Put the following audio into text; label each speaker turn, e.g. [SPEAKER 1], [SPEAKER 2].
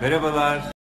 [SPEAKER 1] Merhabalar.